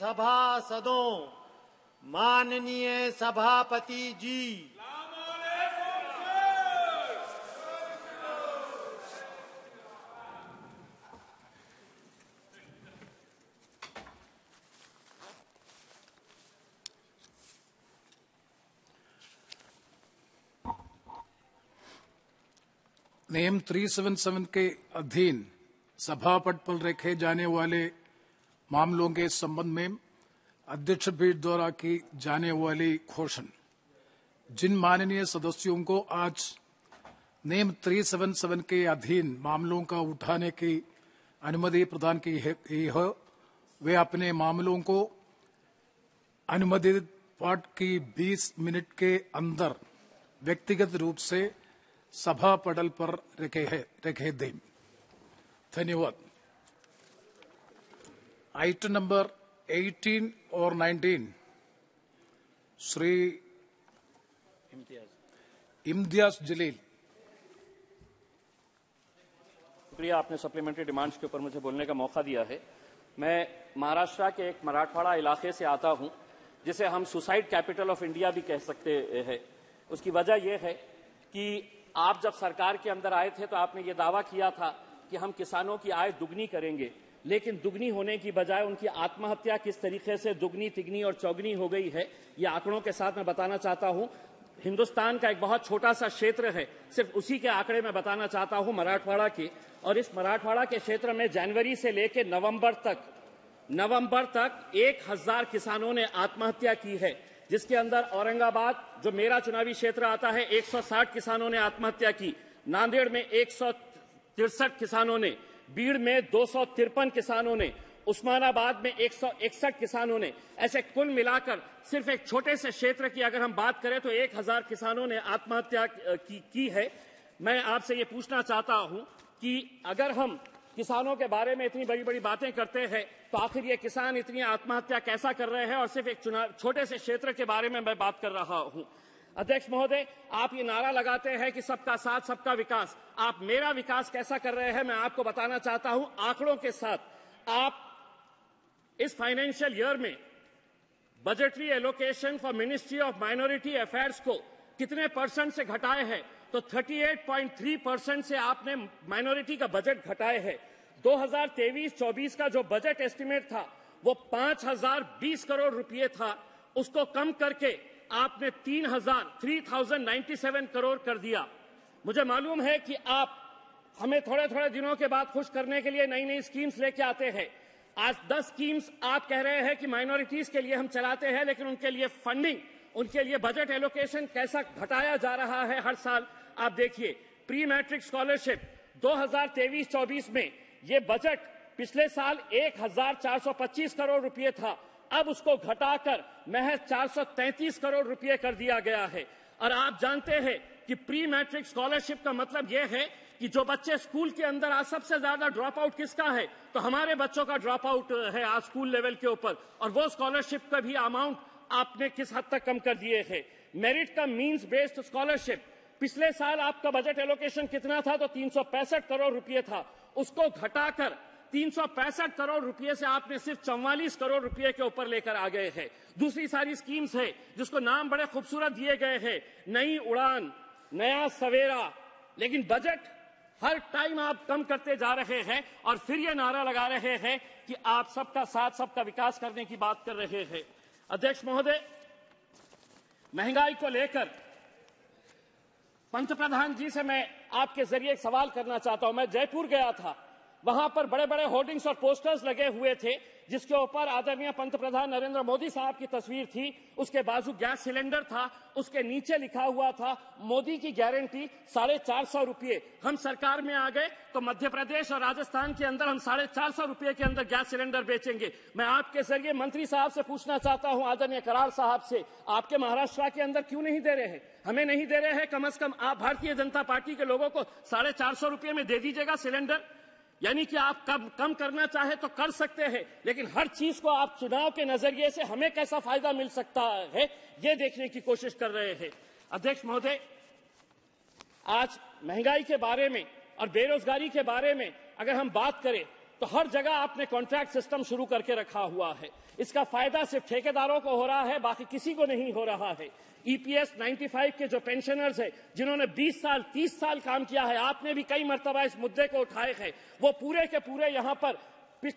सभासदों माननीय सभापति जी। नियम 377 के अधीन सभा पट पर रखे जाने वाले मामलों के संबंध में अध्यक्ष पीठ द्वारा की जाने वाली घोषण। जिन माननीय सदस्यों को आज नियम 377 के अधीन मामलों का उठाने की अनुमति प्रदान की है, वे अपने मामलों को अनुमोदित पाठ की 20 मिनट के अंदर व्यक्तिगत रूप से सभा पटल पर रखे है रखे दें। धन्यवाद। आइटम नंबर 18 और 19 श्री इम्तियाज़ जलील शुक्रिया, आपने सप्लीमेंट्री डिमांड्स के ऊपर मुझे बोलने का मौका दिया है। मैं महाराष्ट्र के एक मराठवाड़ा इलाके से आता हूँ, जिसे हम सुसाइड कैपिटल ऑफ़ इंडिया भी कह सकते हैं। उसकी वजह यह है कि आप जब सरकार के अंदर आए थे तो आपने ये दावा किया था कि हम किसानों की आय दुगनी करेंगे। लेकिन दुगनी होने की बजाय उनकी आत्महत्या किस तरीके से दुगनी, तिगनी और चौगनी हो गई है, ये आंकड़ों के साथ मैं बताना चाहता हूँ। हिंदुस्तान का एक बहुत छोटा सा क्षेत्र है, सिर्फ़ उसी के आंकड़े में बताना चाहता हूँ मराठवाड़ा के। और इस मराठवाड़ा के क्षेत्र में जनवरी से लेकर नवंबर तक नवंबर तक एक हज़ार किसानों ने आत्महत्या की है, जिसके अंदर औरंगाबाद, जो मेरा चुनावी क्षेत्र आता है 160 किसानों ने आत्महत्या की, नांदेड़ में एक किसानों ने बीड़ में दो सौ तिरपन किसानों ने उस्मानाबाद में 161 किसानों ने ऐसे कुल मिलाकर सिर्फ़ एक छोटे से क्षेत्र की अगर हम बात करें तो 1000 किसानों ने आत्महत्या की, की है। मैं आपसे ये पूछना चाहता हूँ कि अगर हम किसानों के बारे में इतनी बड़ी बड़ी बातें करते हैं तो आखिर ये किसान इतनी आत्महत्या कैसा कर रहे हैं? और सिर्फ़ एक चुनाव छोटे से क्षेत्र के बारे में मैं बात कर रहा हूँ। अध्यक्ष महोदय, आप ये नारा लगाते हैं कि सबका साथ, सबका विकास। आप मेरा विकास कैसा कर रहे हैं मैं आपको बताना चाहता हूँ आंकड़ों के साथ। आप इस फाइनेंशियल ईयर में budgetary allocation for ministry of minority affairs को कितने परसेंट से घटाए हैं? तो 38.3 परसेंट से आपने माइनॉरिटी का बजट घटाए है। 2023-24 का जो बजट एस्टिमेट था, वो 5020 करोड़ रुपए था। उसको कम करके आपने 3000 3097 करोड़ कर दिया। मुझे मालूम है कि आप हमें थोड़े थोड़े दिनों के बाद खुश करने के लिए नई नई स्कीम्स लेके आते हैं। आज 10 स्कीम्स आप कह रहे हैं कि माइनॉरिटीज के लिए हम चलाते हैं, लेकिन उनके लिए फंडिंग उनके लिए बजट एलोकेशन कैसा घटाया जा रहा है हर साल, आप देखिए। प्री मैट्रिक स्कॉलरशिप 2023-24 में ये बजट पिछले साल 1425 करोड़ रुपए था। अब उसको घटाकर महज 433 करोड़ रुपए कर दिया गया है। और आप जानते हैं कि प्री मैट्रिक स्कॉलरशिप का मतलब यह है कि जो बच्चे स्कूल के अंदर आज सबसे ज़्यादा ड्रॉप आउट किसका है? तो हमारे बच्चों का ड्रॉप आउट है आज स्कूल लेवल के ऊपर। और वो स्कॉलरशिप का भी अमाउंट आपने किस हद तक कम कर दिए है? मेरिट का मीन्स बेस्ड स्कॉलरशिप पिछले साल आपका बजट एलोकेशन कितना था? तो तीन सौ पैंसठ करोड़ रुपए था। उसको घटाकर तीन सौ पैंसठ करोड़ रुपए से आपने सिर्फ़ चौवालीस करोड़ रुपए के ऊपर लेकर आ गए हैं। दूसरी सारी स्कीम्स है, जिसको नाम बड़े खूबसूरत दिए गए हैं। नई उड़ान, नया सवेरा, लेकिन बजट हर टाइम आप कम करते जा रहे हैं और फिर ये नारा लगा रहे हैं कि आप सबका साथ, सबका विकास करने की बात कर रहे हैं। अध्यक्ष महोदय, महँगाई को लेकर पंतप्रधान जी से मैं आपके ज़रिए एक सवाल करना चाहता हूँ। मैं जयपुर गया था। वहाँ पर बड़े बड़े होर्डिंग्स और पोस्टर्स लगे हुए थे, जिसके ऊपर आदरणीय पंतप्रधान नरेंद्र मोदी साहब की तस्वीर थी। उसके बाजू गैस सिलेंडर था, उसके नीचे लिखा हुआ था, मोदी की गारंटी साढ़े चार सौ रुपये। हम सरकार में आ गए तो मध्य प्रदेश और राजस्थान के अंदर हम साढ़े चार सौ रुपये के अंदर गैस सिलेंडर बेचेंगे। मैं आपके ज़रिए मंत्री साहब से पूछना चाहता हूँ, आदरणीय करार साहब से, आपके महाराष्ट्र के अंदर क्यों नहीं दे रहे हैं? हमें नहीं दे रहे हैं, कम अज कम आप भारतीय जनता पार्टी के लोगों को साढ़े चार सौ रुपये में दे दीजिएगा सिलेंडर। यानी कि आप कम कम करना चाहे तो कर सकते हैं, लेकिन हर चीज़ को आप चुनाव के नज़रिए से हमें कैसा फ़ायदा मिल सकता है, ये देखने की कोशिश कर रहे हैं। अध्यक्ष महोदय, आज महँगाई के बारे में और बेरोजगारी के बारे में अगर हम बात करें तो हर जगह आपने कॉन्ट्रैक्ट सिस्टम शुरू करके रखा हुआ है। इसका फ़ायदा सिर्फ़ ठेकेदारों को हो रहा है, बाकी किसी को नहीं हो रहा है। ईपीएस 95 के जो पेंशनर्स है, जिन्होंने 20 साल 30 साल काम किया है, आपने भी कई मरतबा इस मुद्दे को उठाए हैं। वो पूरे के पूरे यहाँ पर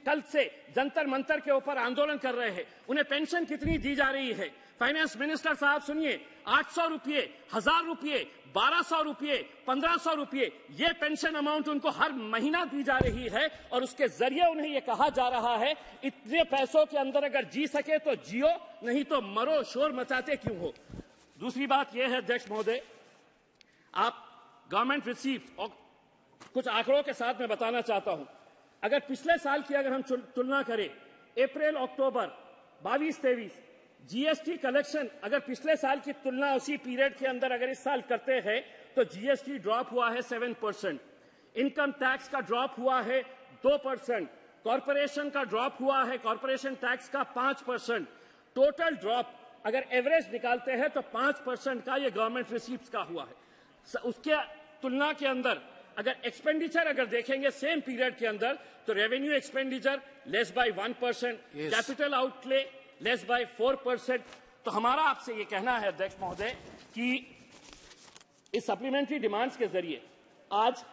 कल से जंतर मंतर के ऊपर आंदोलन कर रहे हैं। उन्हें पेंशन कितनी दी जा रही है? फाइनेंस मिनिस्टर साहब, सुनिए आठ सौ रुपये, हज़ार रुपये, बारह सौ रुपये, पंद्रह सौ रुपये, ये पेंशन अमाउंट उनको हर महीना दी जा रही है और उसके ज़रिए उन्हें ये कहा जा रहा है, इतने पैसों के अंदर अगर जी सके तो जियो, नहीं तो मरो, शोर मचाते क्यों हो? दूसरी बात यह है, अध्यक्ष महोदय, आप गवर्नमेंट रिसीव और कुछ आंकड़ों के साथ मैं बताना चाहता हूँ। अगर पिछले साल की अगर हम तुलना करें, अप्रैल, अक्टूबर, बाईस, तेईस जीएसटी कलेक्शन अगर पिछले साल की तुलना उसी पीरियड के अंदर अगर इस साल करते हैं तो जीएसटी ड्रॉप हुआ है सेवन परसेंट इनकम टैक्स का ड्रॉप हुआ है दो परसेंट कॉरपोरेशन का ड्रॉप हुआ है कॉरपोरेशन टैक्स का पाँच परसेंट टोटल ड्रॉप अगर एवरेज निकालते हैं तो पाँच परसेंट का ये गवर्नमेंट रिसीप्ट का हुआ है. उसके तुलना के अंदर अगर एक्सपेंडिचर अगर देखेंगे सेम पीरियड के अंदर तो revenue expenditure less by one percent capital outlay less by four percent तो हमारा आपसे ये कहना है अध्यक्ष महोदय कि इस सप्लीमेंट्री डिमांड्स के ज़रिए आज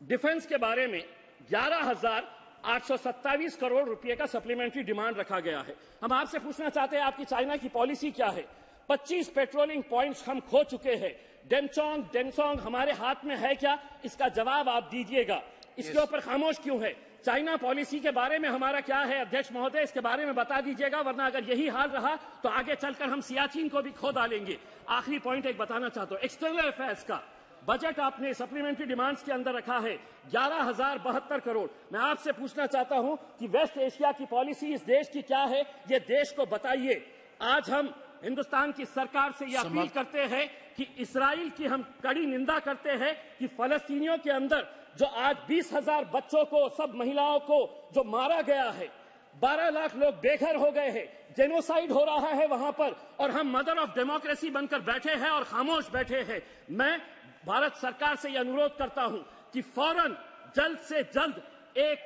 डिफेंस के बारे में ग्यारह हज़ार आठ सौ सत्तावीस करोड़ रुपए का सप्लीमेंट्री डिमांड रखा गया है। हम आपसे पूछना चाहते हैं आपकी चाइना की पॉलिसी क्या है? 25 पेट्रोलिंग पॉइंट्स हम खो चुके हैं। डेमचोंग डेमसोंग हमारे हाथ में है क्या? इसका जवाब आप दीजिएगा। इसके ऊपर खामोश क्यों है? चाइना पॉलिसी के बारे में हमारा क्या है, अध्यक्ष महोदय, इसके बारे में बता दीजिएगा, वरना अगर यही हाल रहा तो आगे चलकर हम सियाचिन को भी खो डालेंगे। आखिरी पॉइंट एक बताना चाहता हूँ। एक्सटर्नल अफेयर्स का बजट आपने सप्लीमेंट्री डिमांड्स के अंदर रखा है, ग्यारह हज़ार बहत्तर करोड़। मैं आपसे पूछना चाहता हूँ कि वेस्ट एशिया की पॉलिसी इस देश की क्या है, ये देश को बताइए। आज हम हिंदुस्तान की सरकार से यह अपील करते हैं कि इसराइल की हम कड़ी निंदा करते हैं कि फलस्तीनियों के अंदर जो आज बीस हज़ार बच्चों को सब महिलाओं को जो मारा गया है बारह लाख लोग बेघर हो गए हैं जेनोसाइड हो रहा है वहाँ पर और हम मदर ऑफ़ डेमोक्रेसी बनकर बैठे हैं और खामोश बैठे हैं। मैं भारत सरकार से यह अनुरोध करता हूँ कि फ़ौरन जल्द से जल्द एक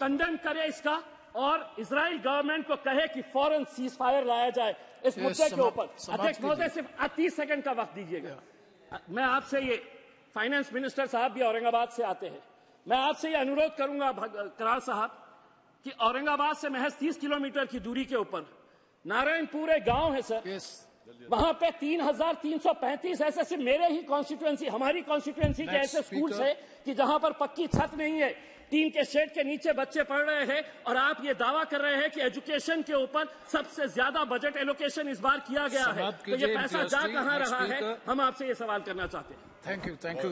कंडन करे इसका और इसराइल गवर्नमेंट को कहे कि फ़ौरन सीज फायर लाया जाए। इस मुद्दे के ऊपर। अध्यक्ष महोदय सिर्फ़ तीस सेकंड का वक्त दीजिएगा। मैं आपसे ये फाइनेंस मिनिस्टर साहब भी औरंगाबाद से आते हैं। मैं आपसे ये अनुरोध करूँगा करार साहब कि औरंगाबाद से महज तीस किलोमीटर की दूरी के ऊपर नारायणपुर एक गाँव है सर. वहाँ पे तीन हज़ार तीन सौ पैंतीस ऐसे सिर्फ़ मेरे ही कॉन्स्टिट्यूएंसी हमारी कॉन्स्टिट्यूएंसी के ऐसे स्कूल है कि जहाँ पर पक्की छत नहीं है। टीन के शेड के नीचे बच्चे पढ़ रहे हैं और आप ये दावा कर रहे हैं कि एजुकेशन के ऊपर सबसे ज़्यादा बजट एलोकेशन इस बार किया गया है। तो ये पैसा जा कहाँ रहा है? हम आपसे ये सवाल करना चाहते हैं। Thank you thank you